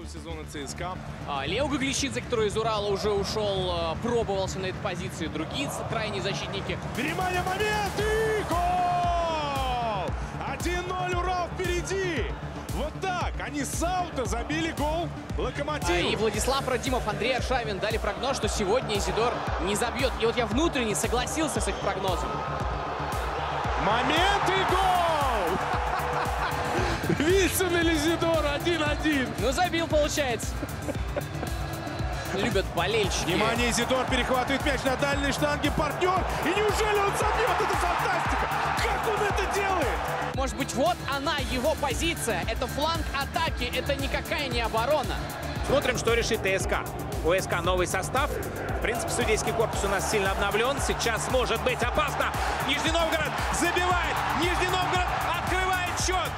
началу сезона ЦСКА. А, Лео Гаглищидзе, который из Урала уже ушел, а, пробовался на этой позиции. Другие крайние защитники. Внимание, момент и гол! 1-0, Урал впереди! Вот так, они с аута забили гол А, Локомотиву. И Владислав Радимов, Андрей Аршавин дали прогноз, что сегодня Изидор не забьет. И вот я внутренне согласился с их прогнозом. Момент и гол! Вильсон или Зидор 1-1. Ну, забил, получается. Любят болельщики. Внимание, Изидор перехватывает мяч на дальней штанге. Партнер. И неужели он забьет? Это фантастика! Как он это делает? Может быть, вот она, его позиция. Это фланг атаки, это никакая не оборона. Смотрим, что решит ТСК. У СК новый состав. В принципе, судейский корпус у нас сильно обновлен. Сейчас может быть опасно. Нижний Новгород забивает. Нижний Новгород открывает счет.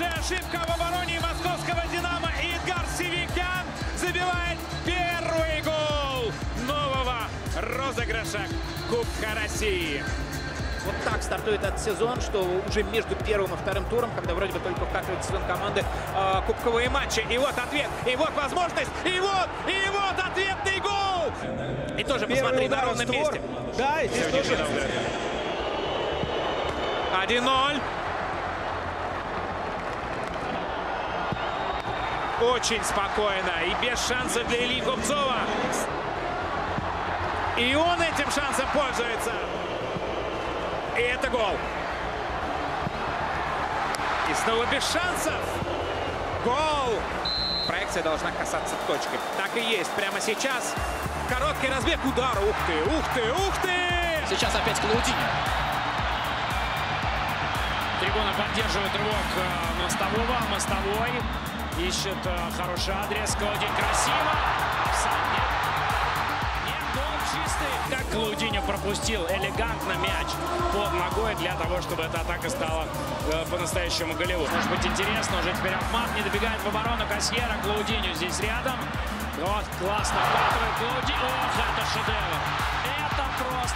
Грубейшая ошибка в обороне московского «Динамо». Идгар Севикян забивает первый гол нового розыгрыша Кубка России. Вот так стартует этот сезон, что уже между первым и вторым туром, когда вроде бы только вкатывает сезон команды, э, кубковые матчи. И вот ответ, и вот возможность, и вот, и вот ответный гол! И тоже посмотри на ровном месте. Да, и здесь тоже. Нижний Новгород. 1-0. Очень спокойно и без шансов для Ильи Купцова. И он этим шансом пользуется. И это гол. И снова без шансов. Гол. Проекция должна касаться точки. Так и есть. Прямо сейчас. Короткий разбег. Удар. Ух ты, ух ты, ух ты. Сейчас опять Клаудини. Трибуна поддерживает рывок э, Мостового. Мостовой ищет э, хороший адрес. Клаудин красиво. Нет. Как Клаудинho пропустил элегантно мяч под ногой для того, чтобы эта атака стала э, по-настоящему голевой. Может быть интересно, уже теперь Ахмат не добегает в оборону Кассьера. Клаудинho здесь рядом. Вот, классно Клаудинho. Ох, это шедевр.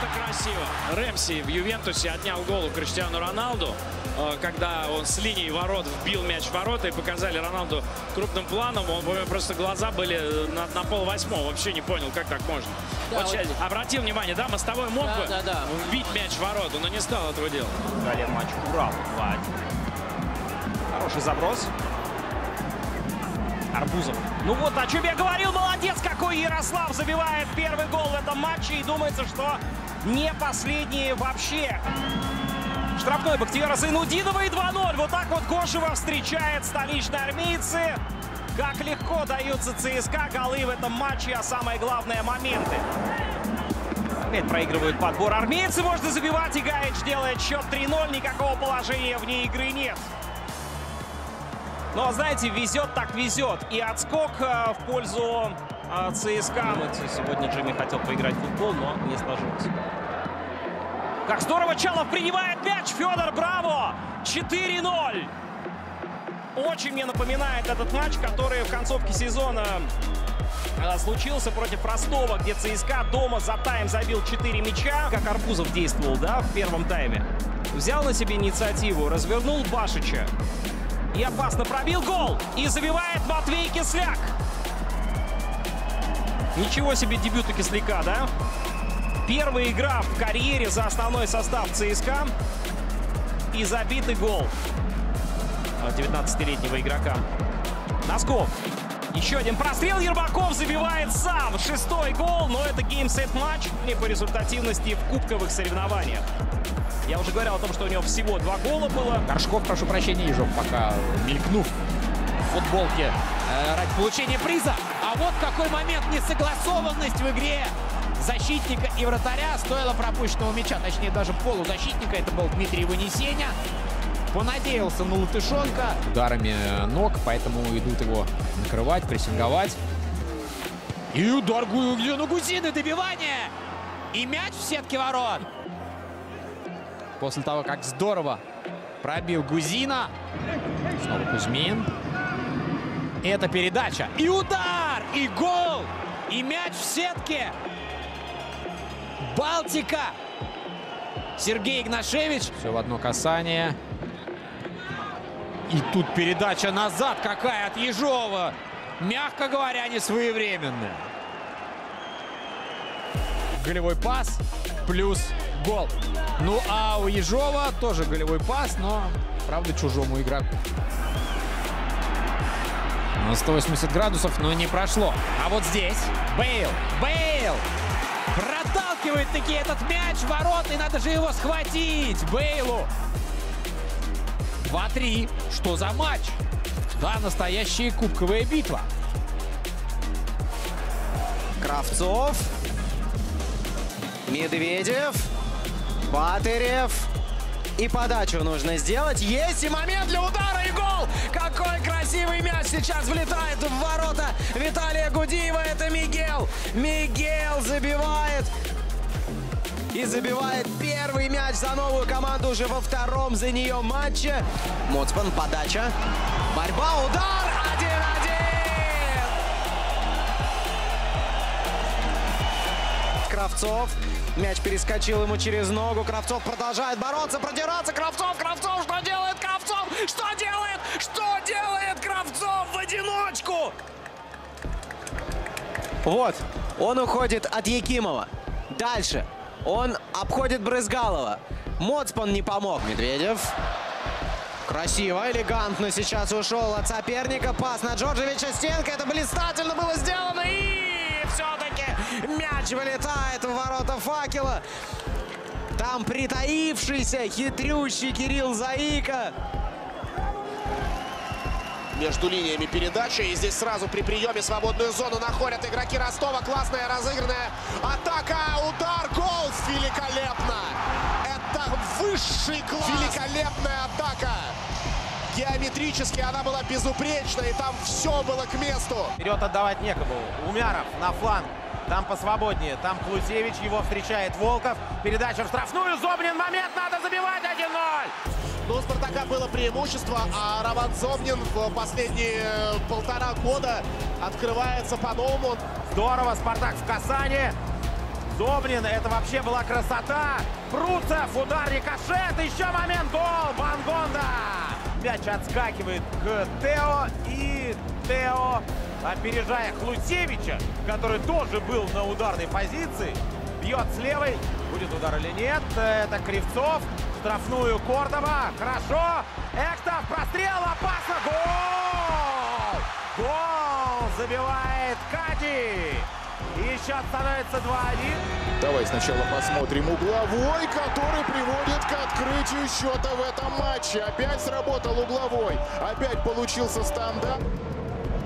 Просто красиво. Рэмси в Ювентусе отнял гол у Криштиану Роналду, э, когда он с линии ворот вбил мяч в ворота и показали Роналду крупным планом. Он, у него просто глаза были на, на пол восьмого. Вообще не понял, как так можно. Да, вот вот- сейчас обратил внимание, да, Мостовой мог Да, бы да, да. вбить мяч в ворота, но не стал этого делать. Далее матч Урал 2-1. Хороший заброс. Арбузов. Ну вот, о чем я говорил, молодец какой Ярослав забивает первый гол в этом матче. И думается, что не последний вообще. Штрафной Бахтияра Зайнудинова и 2-0. Вот так вот Гошева встречает столичные армейцы. Как легко даются ЦСКА голы в этом матче, а самое главное моменты. Опять проигрывают подбор армейцы, можно забивать, и Гаич делает счет 3-0, никакого положения вне игры нет. Но, знаете, везет так везет. И отскок э, в пользу э, ЦСКА. Вот сегодня Джимми хотел поиграть в футбол, но не сложилось. Как здорово Чалов принимает мяч. Федор, браво! 4-0. Очень мне напоминает этот матч, который в концовке сезона э, случился против Ростова, где ЦСКА дома за тайм забил 4 мяча. Как Арбузов действовал, да, в первом тайме. Взял на себе инициативу, развернул Башича. И опасно пробил гол. И забивает Матвей Кисляк. Ничего себе дебют у Кисляка, да? Первая игра в карьере за основной состав ЦСКА. И забитый гол 19-летнего игрока. Носков. Еще один прострел. Ербаков забивает сам. Шестой гол, но это геймсет матч не по результативности в кубковых соревнованиях. Я уже говорил о том, что у него всего два гола было. Горшков, прошу прощения, Ежов, пока мелькнув в футболке э, ради получения приза. Вот какой момент несогласованность в игре защитника и вратаря стоило пропущенного мяча, точнее даже полузащитника, это был Дмитрий Вынесеня. Понадеялся на Латышонка. Ударами э, ног, поэтому идут его накрывать, прессинговать. И удар Гу- на Гусины, добивание! И мяч в сетке ворот. После того, как здорово пробил Гузина. Снова Кузьмин. Это передача. И удар! И гол! И мяч в сетке! Балтика! Сергей Игнашевич. Все в одно касание. И тут передача назад какая от Ежова. мягко говоря, не своевременная. Голевой пас плюс гол. Ну а у Ежова тоже голевой пас, но, правда, чужому игроку. На 180 градусов, но не прошло. А вот здесь Бейл, Бейл проталкивает таки этот мяч в ворот, и надо же его схватить Бейлу. 2-3. Что за матч? Да, настоящая кубковая битва. Кравцов. Медведев. Батырев. И подачу нужно сделать. Есть и момент для удара и гол! Какой красивый мяч сейчас влетает в ворота Виталия Гудиева. Это Мигел. Мигел забивает. И забивает первый мяч за новую команду уже во втором за нее матче. Моцман, подача. Борьба, удар. Кравцов. Мяч перескочил ему через ногу. Кравцов продолжает бороться, продираться. Кравцов, Кравцов, что делает Кравцов? Что делает? Что делает Кравцов в одиночку? Вот, он уходит от Якимова. Дальше. Он обходит Брызгалова. Моцпан не помог. Медведев. Красиво, элегантно сейчас ушел от соперника. Пас на Джорджевича. Стенка. Это блистательно было сделано. И мяч вылетает в ворота факела. Там притаившийся хитрющий Кирилл Заика. между линиями передача. И здесь сразу при приеме свободную зону находят игроки Ростова. Классная разыгранная атака. Удар. Гол. Великолепно. Это высший класс. Великолепная атака. Геометрически она была безупречна. И там все было к месту. Вперед отдавать некому. Умяров на фланг. Там посвободнее. Там Клусевич. Его встречает Волков. Передача в штрафную. Зобнин. Момент. Надо забивать 1-0. Но у Спартака было преимущество, а Роман Зобнин в последние э, полтора года открывается по-новому. Здорово. Спартак в касании. Зобнин. Это вообще была красота. Пруцев. Удар. Рикошет. Еще момент. Гол. Бангонда. Мяч отскакивает к Тео. И Тео, опережая Хлусевича, который тоже был на ударной позиции, бьет с левой. Будет удар или нет? Это Кривцов. Штрафную Кордова. Хорошо. Эктов. Прострел. Опасно. Гол! Гол! Забивает Кади. И счет становится 2-1. Давай сначала посмотрим угловой, который приводит к открытию счета в этом матче. Опять сработал угловой. Опять получился стандарт.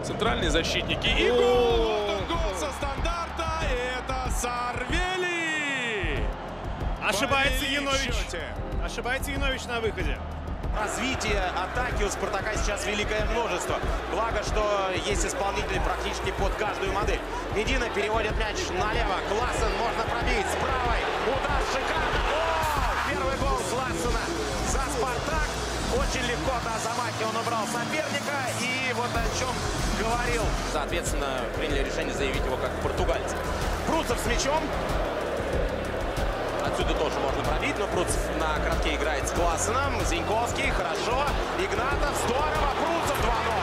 Центральные защитники. И гол! Вот он гол со стандарта. Это Сарвели. Ошибается Янович. Ошибается Янович на выходе. Развитие атаки у Спартака сейчас великое множество. Благо, что есть исполнители практически под каждую модель. Медина переводит мяч налево. Классен можно пробить с правой. Удар шикарно. Очень легко на замахе он убрал соперника. И вот о чем говорил. Соответственно, приняли решение заявить его как португальца. Пруцев с мячом. Отсюда тоже можно пробить, но Пруцев на коротке играет с Классеном. Зиньковский, хорошо. Игнатов, здорово. Пруцев 2-0.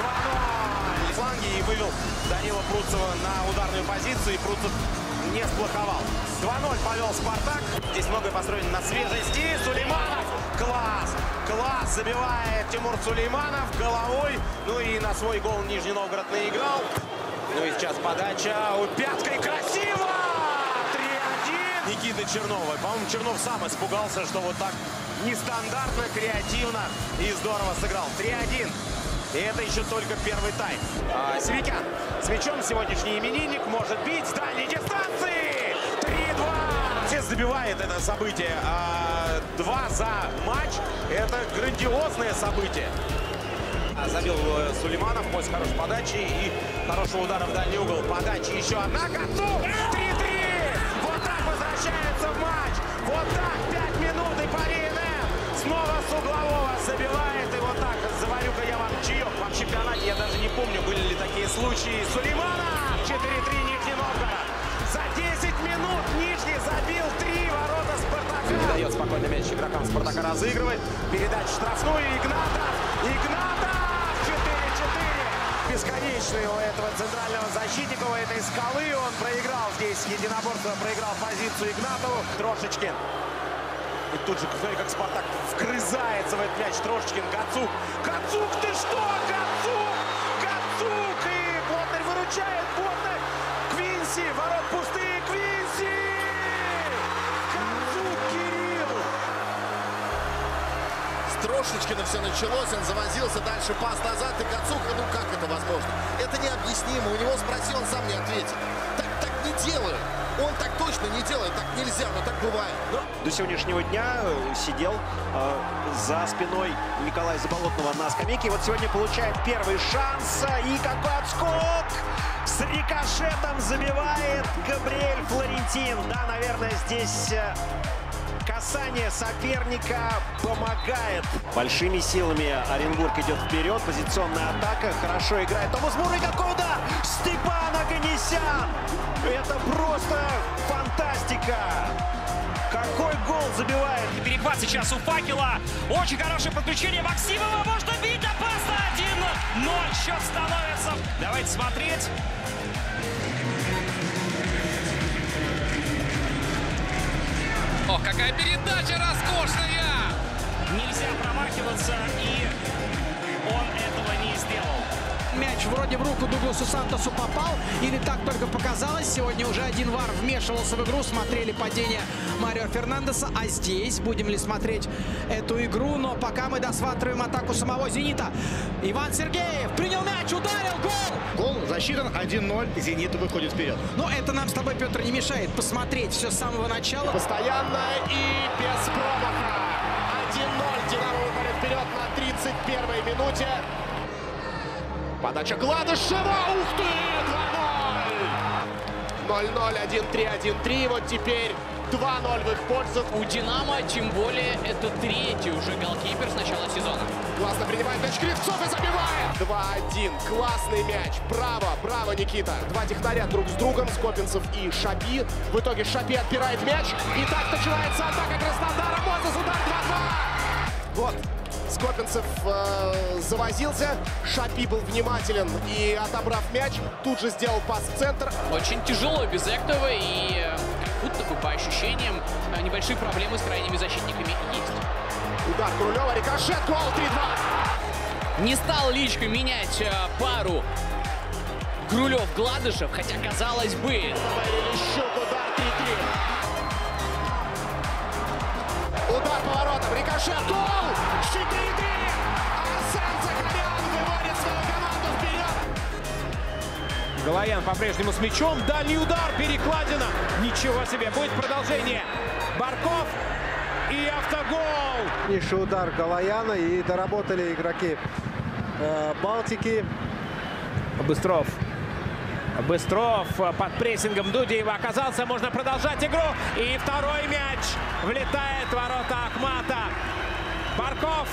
2-0. Фланги и вывел Данила Пруцева на ударную позицию. И Пруцев не сплоховал. 2-0 повел Спартак. Здесь многое построено на свежести. Сулейманов. Класс. Класс. Забивает Тимур Сулейманов головой. Ну и на свой гол Нижний Новгород наиграл. Ну и сейчас подача. У пяткой красиво. 3-1. Никиты Чернова. По-моему, Чернов сам испугался, что вот так нестандартно, креативно и здорово сыграл. 3-1. И это еще только первый тайм. А, Севикян с мячом сегодняшний именинник может бить с дальней дистанции. 3-2. Все забивает это событие. А, два за матч. Это грандиозное событие. А, Забил э, Сулейманов после хорошей подачи и хорошего удара в дальний угол. Подача еще одна. Коту! 3-3! Вот так возвращается в матч. Вот так. 5 минут и пари НН. Снова с углового забивает. И вот так заварю-ка я вам чаек. В чемпионате я даже не помню, были ли такие случаи. Сулейманов! 4-3 Нижний Новгород. За 10 минут Нижний забил три ворота спокойно мяч игрокам Спартака разыгрывает. Передача штрафную. Игнатов! Игнатов! 4-4. мощный у этого центрального защитника, у этой скалы. Он проиграл здесь единоборство, проиграл позицию Игнатову. Трошечки. И тут же, смотри, как Спартак вгрызается в этот мяч. Трошечкин, Гацук. Гацук, ты что? Гацук! Гацук! И Плотнарь выручает. Плотнарь. Квинси. Ворот пустые. С Трошечкина все началось, он завозился, дальше пас назад, и Кацуха, ну как это возможно? Это необъяснимо, у него спроси, он сам не ответит. Так, так не делают. Он так точно не делает, так нельзя, но так бывает. До сегодняшнего дня э, сидел э, за спиной Николая Заболотного на скамейке. Вот сегодня получает первый шанс. И какой отскок! С рикошетом забивает Габриэль Флорентин. Да, наверное, здесь э, касание соперника помогает. Большими силами Оренбург идет вперед. Позиционная атака. Хорошо играет Томас Мур. И какой удар! Степан Аганесян! Это просто фантастика! Какой гол забивает! Перехват сейчас у факела. Очень хорошее подключение Максимова. Можно бить опасно. 1-0. Счет становится. Давайте смотреть. Ох, какая передача роскошная! Нельзя промахиваться, и он этого не сделал. Мяч вроде в руку Дугласу Сантосу попал, или так только показалось. Сегодня уже один вар вмешивался в игру, смотрели падение Марио Фернандеса. А здесь будем ли смотреть эту игру? Но пока мы досматриваем атаку самого «Зенита». Иван Сергеев принял мяч, ударил, гол! Гол засчитан 1-0. Зенит выходит вперед. Но это нам с тобой, Петр, не мешает посмотреть все с самого начала. Постоянно и без промаха. 1-0. Динамо выходит вперед на 31-й минуте. Подача Гладышева. Ух ты! 2-0. 0-0, 1-3, 1-3. Вот теперь 2-0 в их пользу. У «Динамо», тем более, это третий уже голкипер с начала сезона. Классно принимает мяч Кривцов и забивает. 2-1. Классный мяч. Браво, браво, Никита. Два технаря друг с другом, Скопинцев и Шапи. В итоге Шапи отбирает мяч. И так начинается атака Краснодара. Мозес, удар 2-2. Вот. Скопинцев э, завозился, Шапи был внимателен и, отобрав мяч, тут же сделал пас в центр. Очень тяжело без этого и э, как будто бы по ощущениям э, небольшие проблемы с крайними защитниками есть. Удар Крулева, рикошет, гол 3-2. Не стал Личко менять э, пару Грулев-Гладышев, хотя казалось бы. Лещук, гол! 4-3! Арсен Захарян выводит свою команду вперед! Галаян по-прежнему с мячом. Дальний удар, перекладина. Ничего себе, будет продолжение. Барков и автогол. Низший удар Галаяна и доработали игроки э, Балтики. Быстров. Быстров под прессингом Дудеева оказался. Можно продолжать игру. И второй мяч влетает в ворота Ахмата. Барков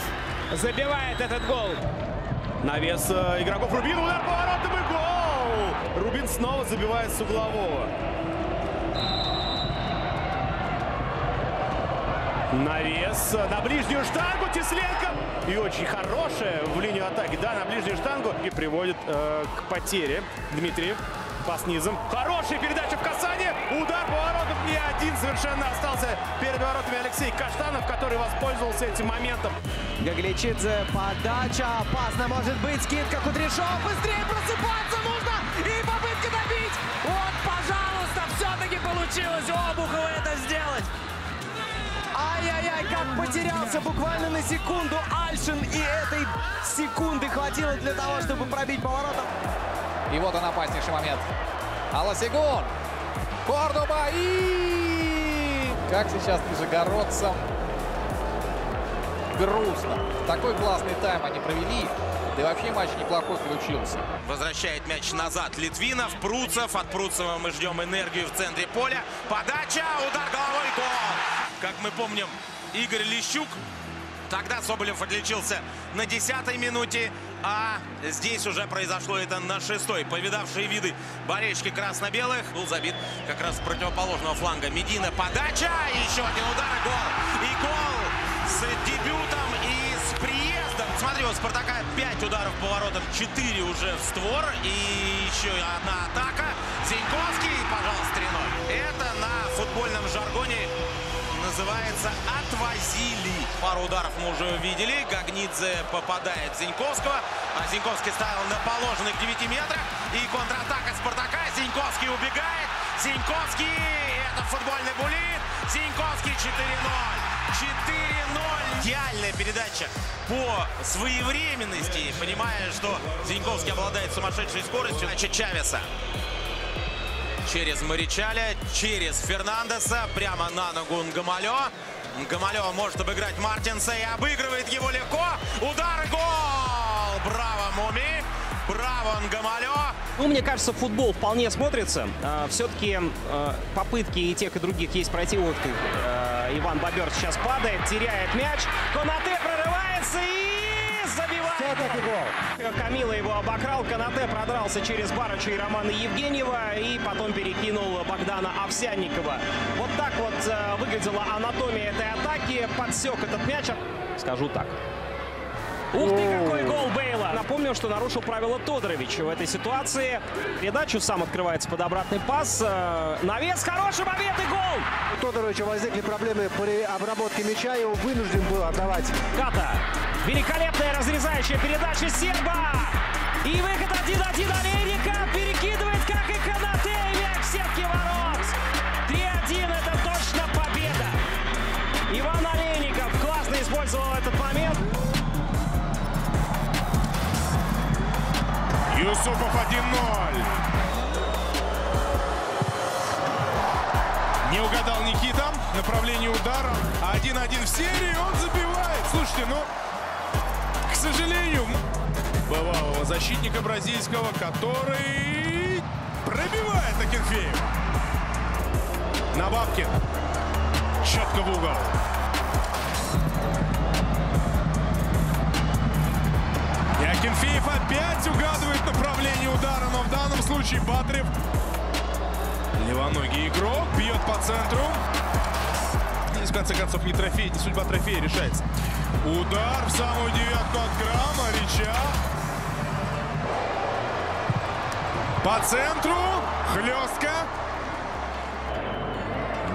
забивает этот гол. Навес э, игроков Рубин. Удар поворотом и гол! Рубин снова забивает с углового. Навес на ближнюю штангу Тесленко. И очень хорошая в линию атаки. Да, на ближнюю штангу. И приводит э, к потере. Дмитриев. Пас низом. Хорошая передача в касание. Удар поворотом. И один совершенно остался перед воротами Алексей Каштанов, который воспользовался этим моментом. Гагличидзе, подача, опасно может быть, скидка Кудряшов, быстрее просыпаться нужно и попытка добить. Вот, пожалуйста, все-таки получилось Обухова это сделать. Ай-яй-яй, как потерялся буквально на секунду Альшин, и этой секунды хватило для того, чтобы пробить поворотом. И вот он опаснейший момент. Аласигун. Кордоба и... Как сейчас нижегородцам грустно. Такой классный тайм они провели. Да и вообще матч неплохой получился. Возвращает мяч назад Литвинов, Пруцев. От Пруцева мы ждем энергию в центре поля. Подача, удар головой, гол. Как мы помним, Игорь Лещук. Тогда Соболев отличился на 10-й минуте, а здесь уже произошло это на шестой. Повидавшие виды болельщики красно-белых. Был забит как раз с противоположного фланга. Медина, подача, еще один удар гол. И гол с дебютом и с приездом. Смотри, у Спартака 5 ударов по воротам, 4 уже в створ. И еще одна атака. Зиньковский, пожалуйста, 3-0. Это на футбольном жаргоне называется «отвозили». Пару ударов мы уже видели. Гагнидзе попадает Зиньковского. А Зиньковский ставил на положенных 9 метрах. И контратака Спартака. Зиньковский убегает. Зиньковский. Это футбольный булит. Зиньковский 4-0. 4-0. Идеальная передача по своевременности. Понимая, что Зиньковский обладает сумасшедшей скоростью. Чавеса через Маричаля, через Фернандеса, прямо на ногу Нгамалё. Нгамалё может обыграть Мартинса и обыгрывает его легко. Удар гол! Браво, Муми! Браво, Нгамалё! Ну, мне кажется, футбол вполне смотрится. А, Все-таки а, попытки и тех, и других есть противник. А, Иван Бобер сейчас падает, теряет мяч. Конате прорывается и забивает. Камила его обокрал. Канате продрался через Барыча и Романа Евгеньева и потом перекинул Богдана Овсянникова. Вот так вот э, выглядела анатомия этой атаки. Подсек этот мяч. Скажу так. Ух ты, какой гол Бейла! Напомню, что нарушил правила Тодорович в этой ситуации. Передачу сам открывается под обратный пас. Э, Навес, хороший момент и гол! У Тодоровича возникли проблемы при обработке мяча, и он вынужден был отдавать. Ката. Великолепная разрезающая передача Серба. И выход 1-1 Олейника. Перекидывает, как и Канате. Мяч в сетке ворот. 3-1 это точно победа. Иван Олейников классно использовал этот момент. Юсупов 1-0. Не угадал Никита. Направление удара. 1-1 в серии. Он забивает. Слушайте, ну, к сожалению, бывалого защитника бразильского, который пробивает Акинфеев. На Бабкин. Четко в угол. И Акинфеев опять угадывает направление удара, но в данном случае Батрев, левоногий игрок, бьет по центру. Здесь, в конце концов, не трофей, не судьба трофея решается. Удар в самую девятку от Грамма, Рича. По центру, хлестка.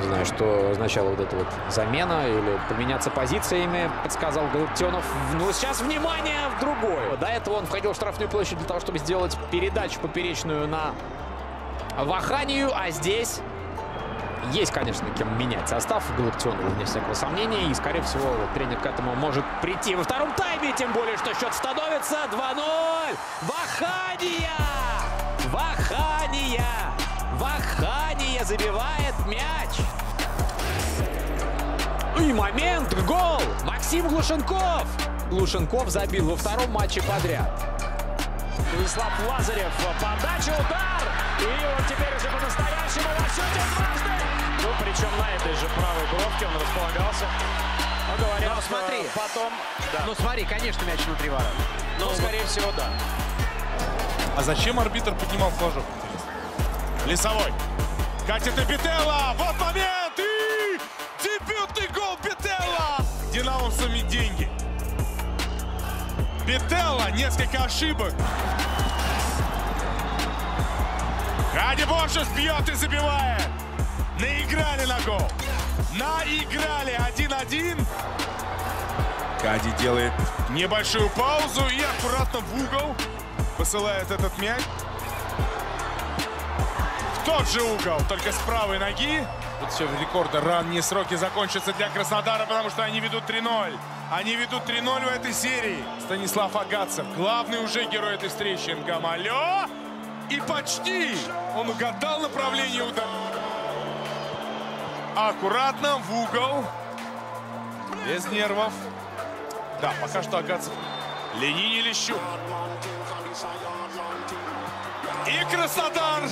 Не знаю, что означала вот эта вот замена или поменяться позициями, подсказал Галактионов. Ну, сейчас внимание в другое. До этого он входил в штрафную площадь для того, чтобы сделать передачу поперечную на Ваханию, а здесь есть, конечно, кем менять состав Галактионова, вне всякого сомнения. И, скорее всего, тренер к этому может прийти во втором тайме. Тем более, что счет становится 2-0. Вахания! Вахания! Вахания забивает мяч. И момент, гол! Максим Глушенков! Глушенков забил во втором матче подряд. Владислав Лазарев, подача, удар! И он теперь уже по-настоящему во счете 2 причем на этой же правой головке он располагался. Но говорят, Ну, смотри. что потом... Да. Ну смотри, конечно, мяч внутри ворот. Ну, скорее всего, да. А зачем арбитр поднимал флажок? Лесовой. Катит и Петелла. Вот момент. И дебютный гол Петелла. Динамовцами деньги. Петелла. Несколько ошибок. Хади Боршес бьет и забивает. Наиграли на гол. Наиграли 1-1. Кади делает небольшую паузу и аккуратно в угол посылает этот мяч. В тот же угол, только с правой ноги. Тут все в ранние сроки закончатся для Краснодара, потому что они ведут 3-0. Они ведут 3-0 в этой серии. Станислав Агатцев, главный уже герой этой встречи. Нгамалё. И почти он угадал направление удара. Аккуратно в угол. Без нервов. Да, пока что Агатцев. Ленини Лещук. И Краснодар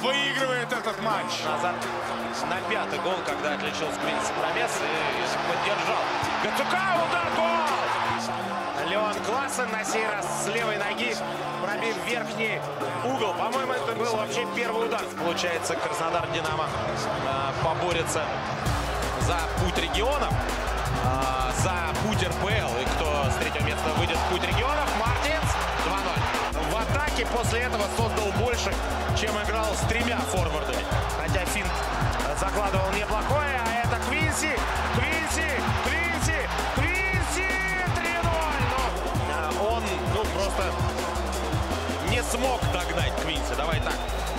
выигрывает этот матч. Назад на пятый гол, когда отличился Промес и поддержал. Гацука, удар, гол! Леон Классен на сей раз с левой ноги пробив верхний угол. По-моему, это был вообще первый удар. Получается, Краснодар-Динамо э, поборется за путь регионов. А, за путь РПЛ и кто с третьего места выйдет в путь регионов. Мартинс 2-0. В атаке после этого создал больше, чем играл с тремя форвардами. Хотя финт закладывал неплохое, а это Квинси, Квинси, Квинси просто не смог догнать Квинси. Давай так.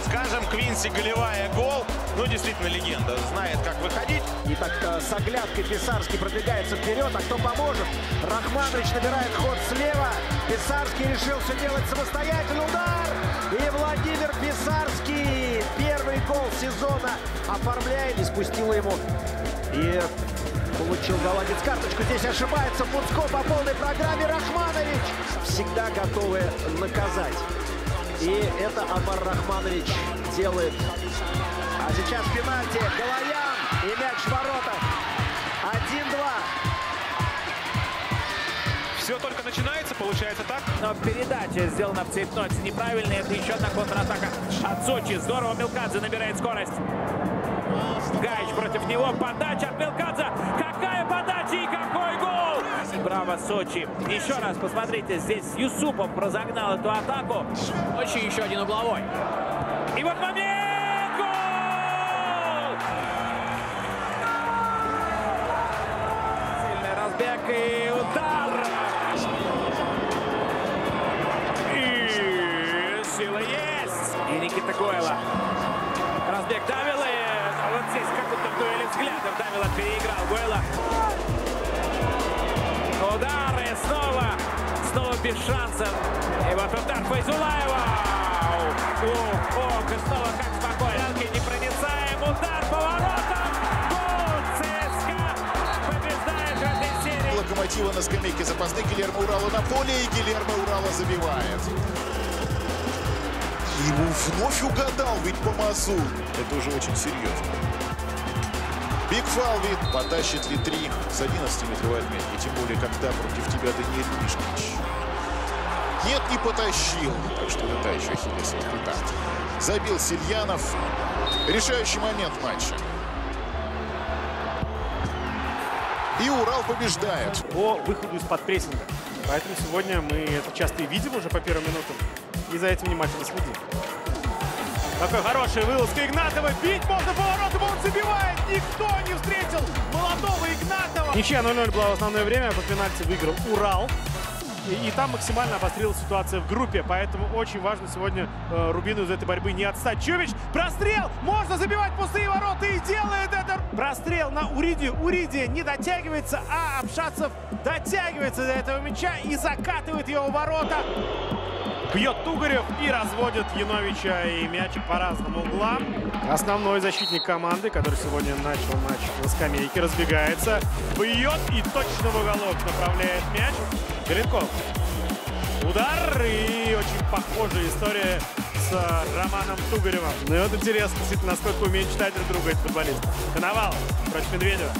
Скажем, Квинси голевая гол. Ну, действительно, легенда. Знает, как выходить. И так э, с оглядкой Писарский продвигается вперед. А кто поможет? Рахманович набирает ход слева. Писарский решил все делать самостоятельно. Удар! И Владимир Писарский первый гол сезона оформляет. И спустил ему. И получил голландец карточку. Здесь ошибается Пуцко по полной программе. Рахманович всегда готовы наказать. И это Амар Рахманович делает. А сейчас пенальти. Голоян. И мяч в воротах. 1-2. Все только начинается, получается так. Но передача сделана в цветноте неправильно. Это еще одна контратака от Сочи. Здорово Мелкадзе набирает скорость. Гаич против него. Подача от Мелкадзе. Какая подача и какой! Браво, Сочи. Еще раз посмотрите, здесь Юсупов разогнал эту атаку. Сочи еще один угловой. И вот момент! Гол! Сильный разбег и удар! И сила есть! И Никита Гойла. Разбег Давила. А вот здесь как будто в дуэли взглядов Давила переиграл Гойла. Удар и снова, снова без шансов. И вот удар Файзулаева. Ох, ох, и снова как спокойно. Непроницаем удар по воротам. Гол ЦСКА побеждает в этой серии. Локомотива на скамейке запасных. Гильермо Урала на поле. И Гильермо Урала забивает. Ему вновь угадал, ведь по массу. Это уже очень серьезно. Биг Фалви потащит ли три с 11-метровой отметки, тем более, когда против тебя Даниэль Мишкич. Нет, не потащил. Так что это та еще ахиллесова пята. Забил Сильянов. Решающий момент матча. И Урал побеждает. По выходу из-под прессинга. Поэтому сегодня мы это часто и видим уже по первым минутам. И за этим внимательно следим. Такой хороший вылазка Игнатова. Бить можно поворотом, он забивает. Никто не встретил молодого Игнатова. Ничья 0-0 была в основное время. По пенальти выиграл Урал. И, и там максимально обострилась ситуация в группе. Поэтому очень важно сегодня э, Рубину из этой борьбы не отстать. Чувич, прострел! Можно забивать пустые ворота и делает это. Прострел на Уриди. Уриди не дотягивается, а Обшатцев дотягивается до этого мяча и закатывает его в ворота. Бьет Тугарев и разводит Яновича и мячик по разным углам. Основной защитник команды, который сегодня начал матч на скамейке, разбегается. Бьет и точно в уголок направляет мяч. Горенков. Удар и очень похожая история с Романом Тугаревым. Ну и вот интересно, действительно, насколько умеют читать друг друга эти футболисты. Коновал против Медведева.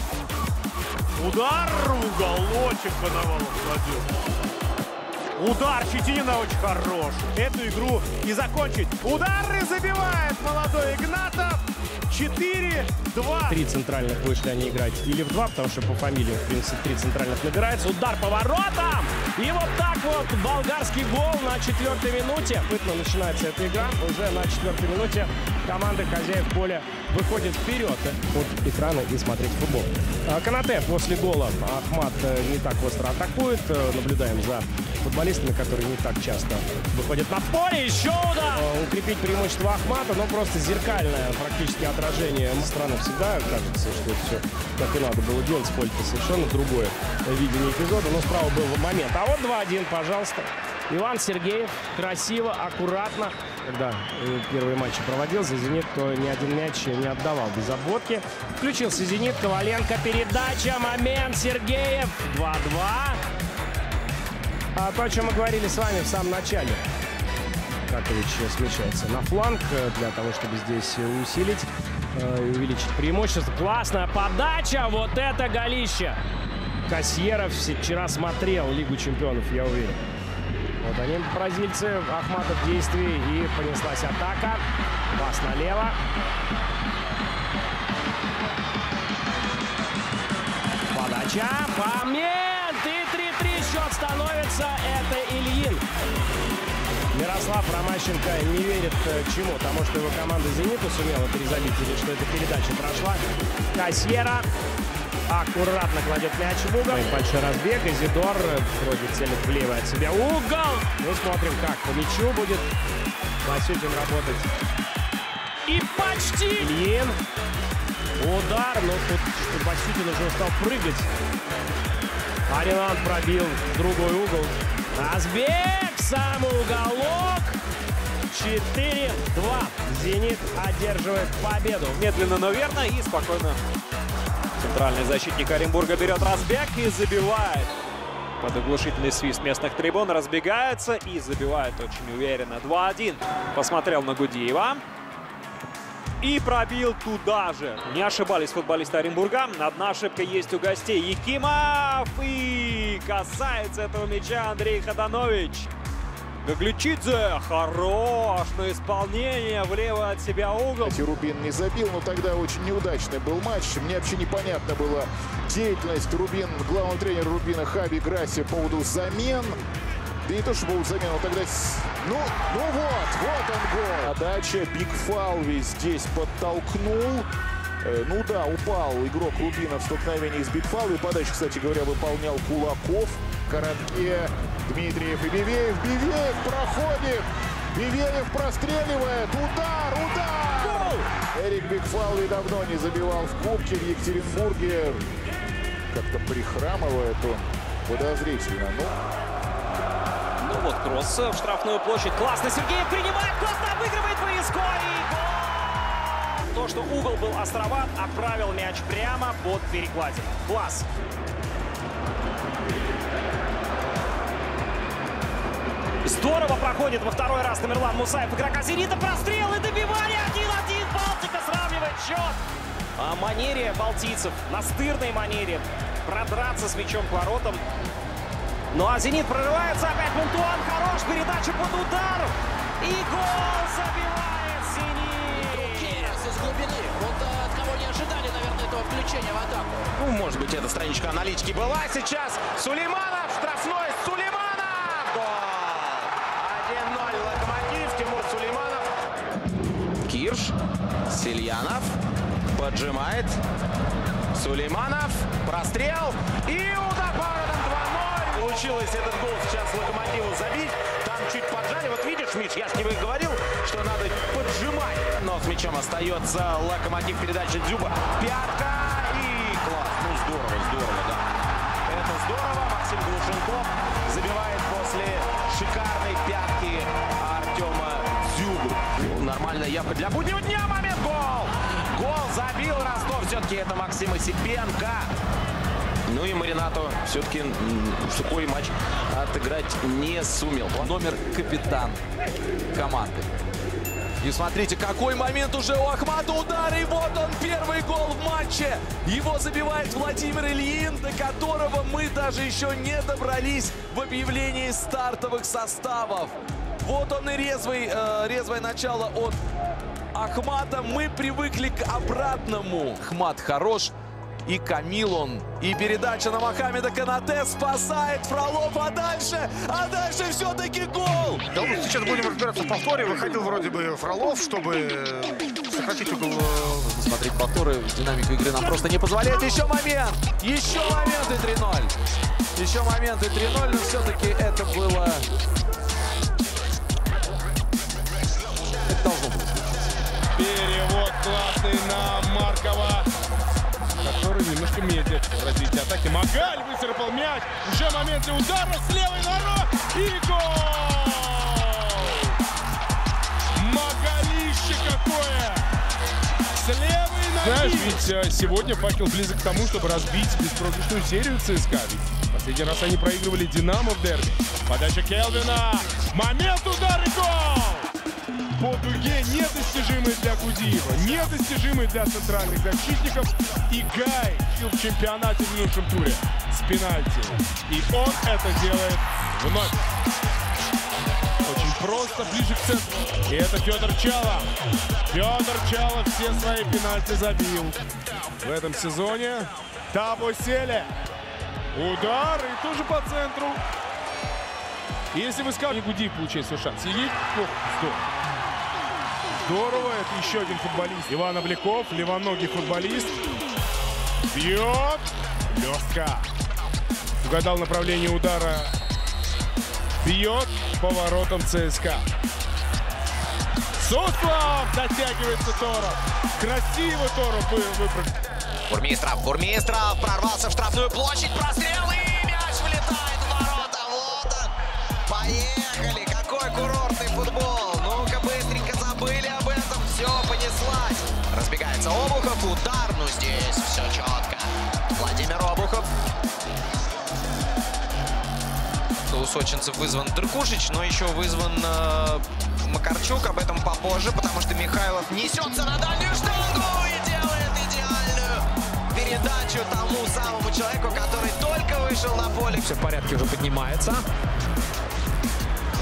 Удар, уголочек Коновалов кладет. Удар Щетинина очень хорош. Эту игру и закончить. Удар и забивает молодой Игнатов. 4-2. Три центральных вышли они играть или в два, потому что по фамилии, в принципе, три центральных набирается. Удар по воротам! И вот так вот болгарский гол на четвертой минуте. Пытно начинается эта игра. Уже на четвертой минуте команда хозяев поля выходит вперед от экрана и смотреть футбол. А Канате после гола Ахмат не так остро атакует. Э, Наблюдаем за футболистами, которые не так часто выходят на поле. Еще удар! Э, Укрепить преимущество Ахмата, но просто зеркальное практически отражение. Странно всегда кажется, что все так и надо было делать. Поле-то совершенно другое видение эпизода. Но справа был момент. А вот 2-1, пожалуйста. Иван Сергеев красиво, аккуратно. Когда э, первые матчи проводил за «Зенит», то ни один мяч не отдавал без обводки. Включился «Зенит», Коваленко, передача, момент, Сергеев, 2-2. А то, о чем мы говорили с вами в самом начале. Кракович смещается на фланг э, для того, чтобы здесь усилить э, и увеличить преимущество. Классная подача, вот это голище. Кассьеров вчера смотрел Лигу чемпионов, я уверен. Вот они, бразильцы, Ахматов в действии, и понеслась атака. Пас налево. мяча. Момент! И 3-3 счет становится. Это Ильин. Мирослав Ромащенко не верит э, чему, тому, что его команда «Зенита» сумела перезабить, или что эта передача прошла. Кассьера аккуратно кладет мяч в угол. Большой разбег. Изидор вроде целит влево от себя. Угол! Ну, смотрим, как по мячу будет Васютин работать. И почти! Ильин. Удар, но тут Васютин уже устал прыгать. Аринан пробил в другой угол. Разбег! Самый уголок. 4-2. «Зенит» одерживает победу. Медленно, но верно и спокойно. Центральный защитник Оренбурга берет разбег и забивает. Под оглушительный свист местных трибун разбегается и забивает очень уверенно. 2-1. Посмотрел на Гудиева. И пробил туда же. Не ошибались футболисты Оренбурга. Одна ошибка есть у гостей. Якимов. И касается этого мяча Андрей Хатанович. Гагличидзе. Но исполнение влево от себя угол. Кстати, Рубин не забил, но тогда очень неудачный был матч. Мне вообще непонятно была деятельность Рубин, главного тренера Рубина Хаби Граси по поводу замен. Да не то, что был замен, но тогда... Ну, ну вот, вот он гол. Подача, Биг Фалви здесь подтолкнул. Э, ну да, упал игрок Рубина в столкновении с Биг Фалви. Подачу, кстати говоря, выполнял Кулаков. Коротке Дмитриев и Бивеев. Бивеев проходит. Бивеев простреливает. Удар, удар! Гол! Эрик Бигфалви давно не забивал в Кубке в Екатеринбурге. Как-то прихрамывает он подозрительно. Ну, Ну вот кросс в штрафную площадь. Классно Сергеев принимает, классно обыгрывает Выиско и гол! То, что угол был островат, отправил мяч прямо под перекладину. Класс! Здорово проходит во второй раз Тамерлан Мусаев. Игрока «Зенита» прострел и добивание 1-1. Балтика сравнивает счет. О манере балтийцев, настырной манере продраться с мячом к воротам. Ну а «Зенит» прорывается. Опять Мунтуан. Хорош. Передача под удар. И гол забивает этого включения в атаку. Ну, может быть, эта страничка аналитики была. Сейчас Сулейманов, штрафной Сулейманов! Гол! 1-0 Локомотив, Тимур Сулейманов. Кирш, Сильянов, поджимает. Сулейманов, прострел и удар поворотом 2-0. Получилось этот гол сейчас Локомотиву забить. Там чуть поджали. Вот видишь, Миш, я ж тебе говорил, что надо поджимать. Но с мячом остается Локомотив передача Дзюба. Пятка и класс. Ну, здорово, здорово, да. Это здорово. Максим Глушенков забивает после шикарной пятки Артема Дзюбу. Ну, Нормальная явка для буднего дня. Момент. Гол! Гол забил Ростов. Все-таки это Максим Осипенко. Ну и Маринату все-таки сухой матч отыграть не сумел. Номер капитан команды. И смотрите, какой момент уже у Ахмата удар. И вот он, первый гол в матче. Его забивает Владимир Ильин, до которого мы даже еще не добрались в объявлении стартовых составов. Вот он и резвый, э, резвое начало от Ахмата. Мы привыкли к обратному. Ахмат хорош. И Камил он. И передача на Мохаммеда Канате спасает Фролов. А дальше, а дальше все-таки гол. Да, вот сейчас будем разбираться в повторе. Выходил вроде бы Фролов, чтобы сократить угол. э, Смотреть повторы, динамика игры нам просто не позволяет. Еще момент, еще момент и 3-0. Еще момент и 3-0, но все-таки это было... Это должно было Перевод классный на Маркова, немножко медлит в развитии атаки. Магаль выцарапал мяч. Уже в моменте удара с левой ногой. И гол! Магалище какое! С левой ноги! Знаешь, ведь э, сегодня факел близок к тому, чтобы разбить беспроигрышную серию ЦСКА. Ведь последний раз они проигрывали Динамо в дерби. Подача Келвина. Момент удара и гол! По дуге недостижимый для Гудиева, недостижимый для центральных защитников. И Гай в чемпионате в минувшем туре с пенальти. И он это делает вновь. Очень просто, ближе к центру. И это Федор Чалов. Федор Чалов все свои пенальти забил. В этом сезоне Табо Селе Удар и тоже по центру. Если вы скажете, Гудиев получает свой шанс. Сидеть? Ох, здорово. Здорово. Это еще один футболист. Иван Обляков, левоногий футболист. Бьет. Лестка. Угадал направление удара. Бьет поворотом ЦСКА. Суслов! Дотягивается Торов. Красиво Торов выпрыгнул. Бурмистров, Бурмистров прорвался в штрафную площадь, прострел здесь все четко. Владимир Обухов. У сочинцев вызван Дыркушич, но еще вызван э, Макарчук. Об этом попозже, потому что Михайлов несется на дальнюю штангу и делает идеальную передачу тому самому человеку, который только вышел на поле. Все в порядке, уже поднимается.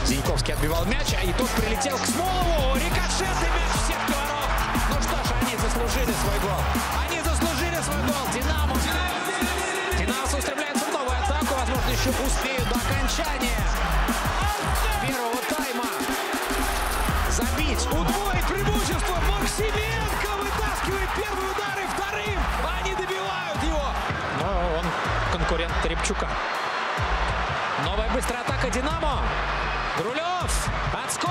Зиньковский отбивал мяч, а и тот прилетел к Смолову. Рикошетный мяч в сетку заслужили свой гол. Они заслужили свой гол. Динамо. Динамо устремляется в новую атаку. Возможно, еще успеют до окончания первого тайма. Забить, удвоить преимущество. Максименко вытаскивает первый удар и вторым. Они добивают его. Но он конкурент Трепчука. Новая быстрая атака «Динамо». Рулев, отскок.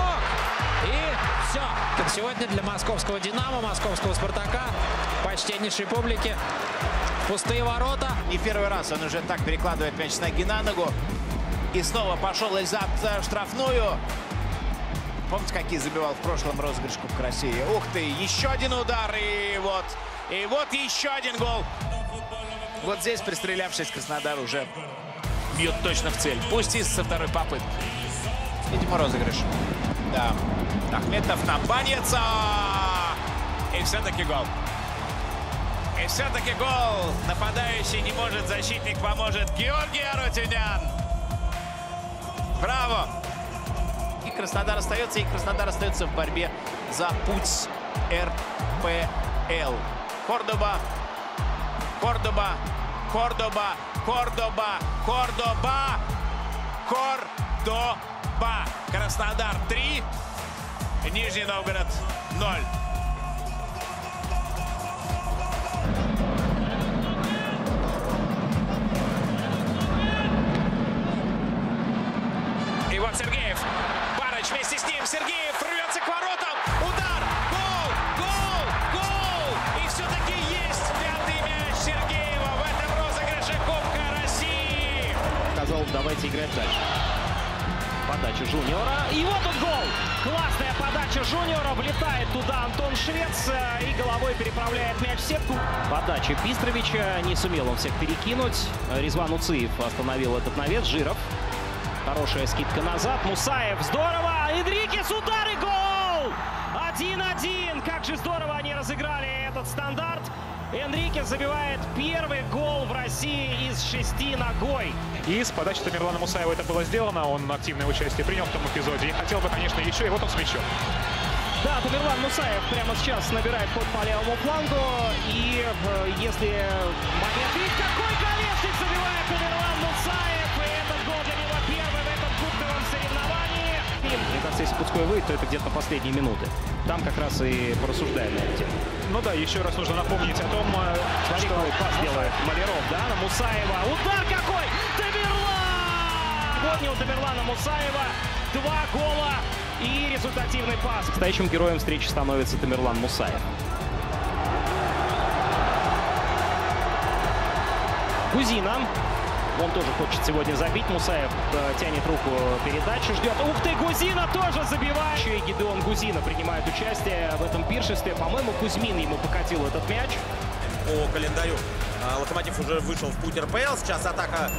И все. Сегодня для московского «Динамо», московского «Спартака», почтеннейшей публики. Пустые ворота. Не первый раз он уже так перекладывает мяч с ноги на ногу. И снова пошел Эльзат в штрафную. Помните, какие забивал в прошлом розыгрыш Кубка России? Ух ты, еще один удар, и вот, и вот еще один гол. Вот здесь, пристрелявшись, Краснодар уже бьет точно в цель. Пусть и со второй попытки. Видимо, розыгрыш. Да. Ахметов на. И все-таки гол. И все-таки гол. Нападающий не может, защитник поможет. Георгий Арутюнян. Браво! И Краснодар остается, и Краснодар остается в борьбе за путь РПЛ. Кордоба, Кордоба, Кордоба, Кордоба, Кордоба, Кордоба. Краснодар 3, Нижний Новгород 0. И вот Сергеев. Барыч вместе с ним. Сергеев рвется к воротам. Удар. Гол. Гол. Гол. И все-таки есть пятый мяч Сергеева в этом розыгрыше Кубка России. Сказал, давайте играть дальше. Подача Жуниора. И вот он гол! Классная подача Жуниора. Влетает туда Антон Швец э, и головой переправляет мяч в сетку. Подача Бистровича. Не сумел он всех перекинуть. Резван Уциев остановил этот навес. Жиров. Хорошая скидка назад. Мусаев. Здорово! Энрикес удар и гол! 1-1. Как же здорово они разыграли этот стандарт. Энрике забивает первый гол в России из шести ногой. И с подачи Тамерлана Мусаева это было сделано. Он активное участие принял в том эпизоде. И хотел бы, конечно, еще. И вот он с мячом. Да, Тамерлан Мусаев прямо сейчас набирает ход по левому флангу. И э, если момент... Какой колесник забивает Тамерлан Мусаев! Мне кажется, если Пуцкой выйдет, то это где-то на последние минуты. Там как раз и порассуждаем на эту тему. Ну да, еще раз нужно напомнить о том, э, Смотри, что... какой пас делает Маляров, да, на Мусаева. Удар какой! Тамерлан! Сегодня у Тамерлана Мусаева два гола и результативный пас. Настоящим героем встречи становится Тамерлан Мусаев. Кузина. Он тоже хочет сегодня забить. Мусаев э, тянет руку передачи, ждет. Ух ты, Гузина тоже забивает. Еще и Гидеон Гузина принимает участие в этом пиршестве. По-моему, Кузьмин ему покатил этот мяч. По календарю а, Локомотив уже вышел в путь РПЛ. Сейчас атака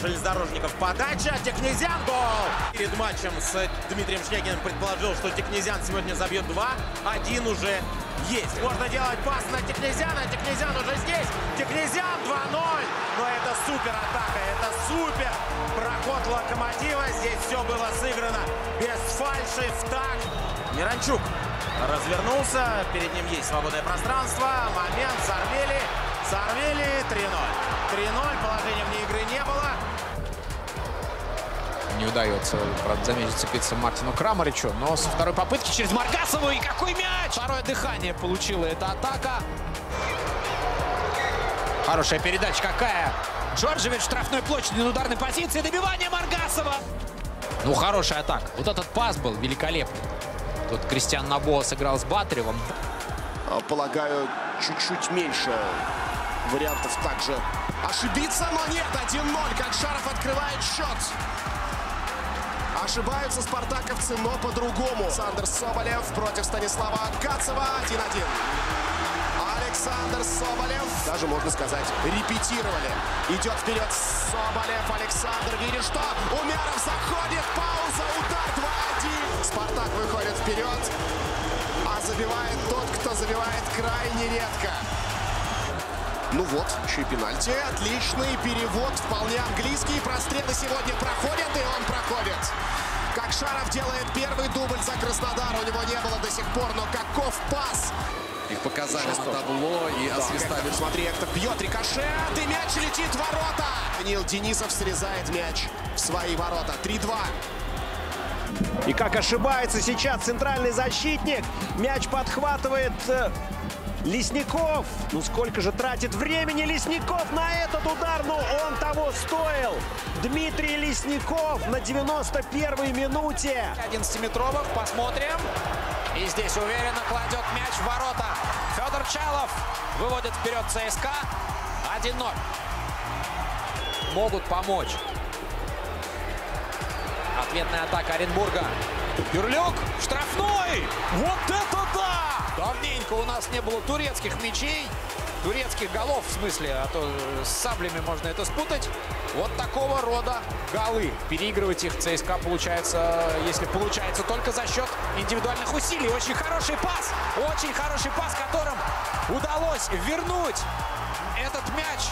железнодорожников. Подача. Технезян гол. Перед матчем с Дмитрием Шнегиным предположил, что Технезян сегодня забьет два. Один уже есть. Можно делать пас на Технезяна. Технезян уже здесь. Технезян 2-0. Но это супер атака. Это супер проход Локомотива. Здесь все было сыграно без фальши в такт. Миранчук развернулся. Перед ним есть свободное пространство. Момент. Сорвели. Сорвели 3-0. положения вне игры не было. Не удается, правда, заметить цепиться Мартину Крамаричу, но со второй попытки через Маргасову. И какой мяч! Второе дыхание получила эта атака. Хорошая передача какая. Джорджевич в штрафной площади на ударной позиции. Добивание Маргасова. Ну, хорошая атака. Вот этот пас был великолепный. Тут Кристиан Набоа сыграл с Батаревым. А, Полагаю, чуть-чуть меньше вариантов также ошибиться, но нет, 1-0. Как Шаров открывает счет. Ошибаются спартаковцы, но по-другому. Александр Соболев против Станислава Кацева 1-1. Александр Соболев, даже можно сказать, репетировали. Идет вперед Соболев, Александр, видит, что Умяров заходит, пауза, удар 2-1. Спартак выходит вперед, а забивает тот, кто забивает крайне редко. Ну вот, еще и пенальти. Отличный перевод, вполне английский. Прострелы сегодня проходят, и он проходит. Как Шаров делает первый дубль за Краснодар. У него не было до сих пор, но каков пас. Их показали на табло и Да, освистали. Эктор, смотри, Эктор бьет рикошет, и мяч летит в ворота. Данил Денисов срезает мяч в свои ворота. 3-2. И как ошибается сейчас центральный защитник. Мяч подхватывает э, Лесников. Ну сколько же тратит времени Лесников на этот удар, но он того стоил. Дмитрий Лесников на 91-й минуте. 11-метровых, посмотрим. И здесь уверенно кладет мяч в ворота. Федор Чалов выводит вперед ЦСКА 1-0. Могут помочь. Ответная атака Оренбурга. Юрлюк, штрафной! Вот это да! Давненько у нас не было турецких мячей. Турецких голов, в смысле, а то с саблями можно это спутать. Вот такого рода голы. Переигрывать их ЦСКА получается, если получается, только за счет индивидуальных усилий. Очень хороший пас, очень хороший пас, которым удалось вернуть этот мяч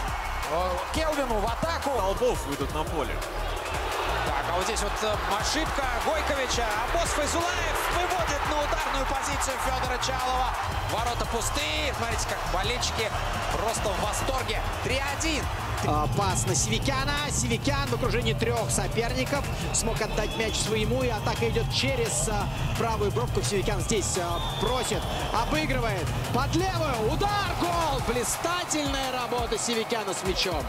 э, Келвину в атаку. Толпов выйдут на поле. Так, а вот здесь вот э, ошибка Гойковича. Абос Файзулаев выводит на ударную позицию Федора Чалова. Ворота пустые. Смотрите, как болельщики просто в восторге. 3-1. А, Пас на Севикяна. Севикян в окружении трех соперников смог отдать мяч своему. И атака идет через а, правую бровку. Севикян здесь а, просит, обыгрывает. Под левую. Удар, гол. Блистательная работа Севикяна с мячом.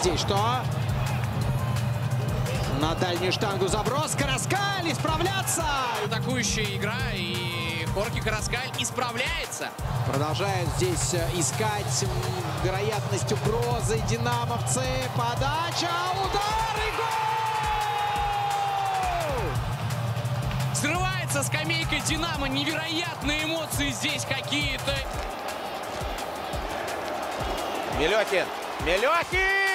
Здесь что? На дальнюю штангу заброс. Караскаль исправляться. Атакующая игра, и Хорки Караскаль исправляется. Продолжают здесь э, искать вероятность угрозы динамовцы. Подача, удар и гол! Срывается скамейка Динамо. Невероятные эмоции здесь какие-то. Мелехин. Мелехин!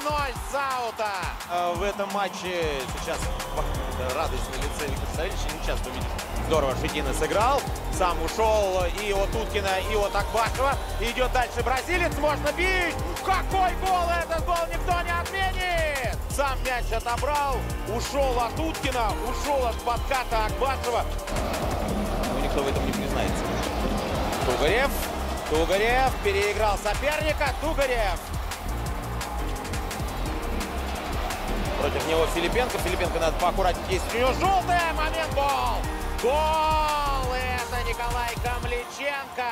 1-0 с аута. Э, В этом матче сейчас радость на лице Виктора Савельевича. Не часто увидишь. Здорово Шетина сыграл. Сам ушел и от Уткина, и от Акбашева. Идет дальше бразилец. Можно бить. Какой гол! Этот гол никто не отменит! Сам мяч отобрал. Ушел от Уткина. Ушел от подката Акбашева. Ну, никто в этом не признается. Тугарев. Тугарев переиграл соперника. Тугарев. Против него Филипенко. Филипенко надо поаккуратнее действовать. У. Момент гол. Гол. Это Николай Камличенко.